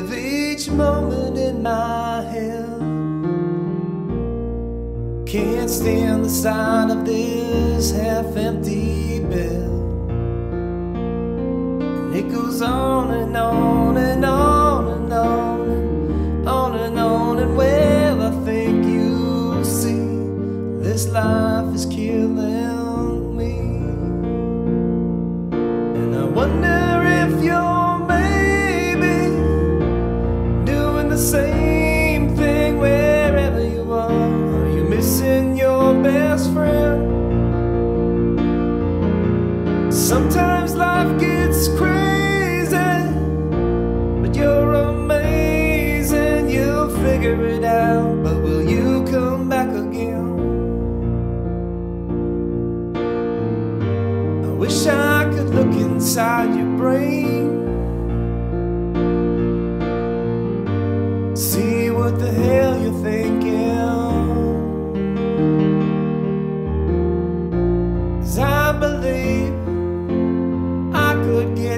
relive each moment in my hell. Can't stand the sight of this half empty bell. And it goes on and on and on and on and on and on. And well, I think you see this life is killing friend? Sometimes life gets crazy, but you're amazing. You'll figure it out, but will you come back again? I wish I could look inside your brain. See what the hell you're thinking.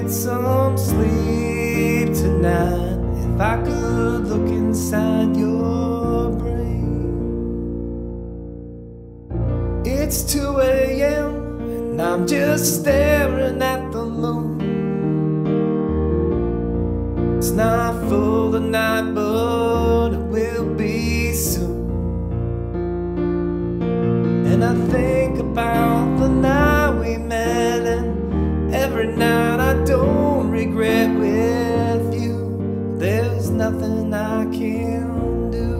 Get some sleep tonight if I could look inside your brain. It's 2 a.m. and I'm just staring at the moon. It's not full tonight, but it will be soon. And I think about the night we met, and every night I don't regret with you. There's nothing I can do.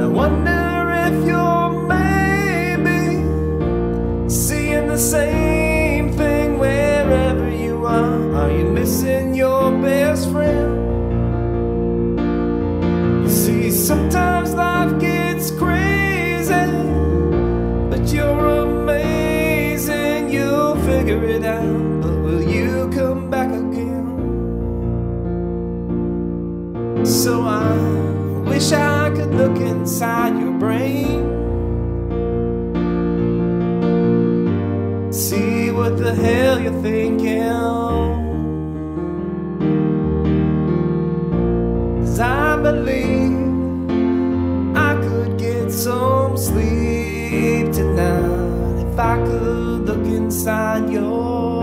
I wonder if you're maybe seeing the same thing wherever you are. Are you missing your best friend? So I wish I could look inside your brain. See what the hell you're thinking. 'Cause I believe I could get some sleep tonight if I could look inside your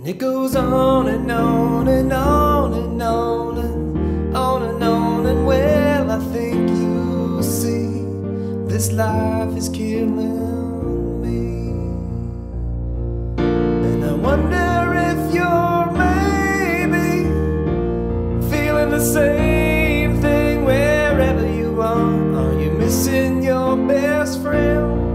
And it goes on and on and on and on and on and on and well, I think you see this life is killing me. And I wonder if you're maybe feeling the same thing wherever you are. Are you missing your best friend?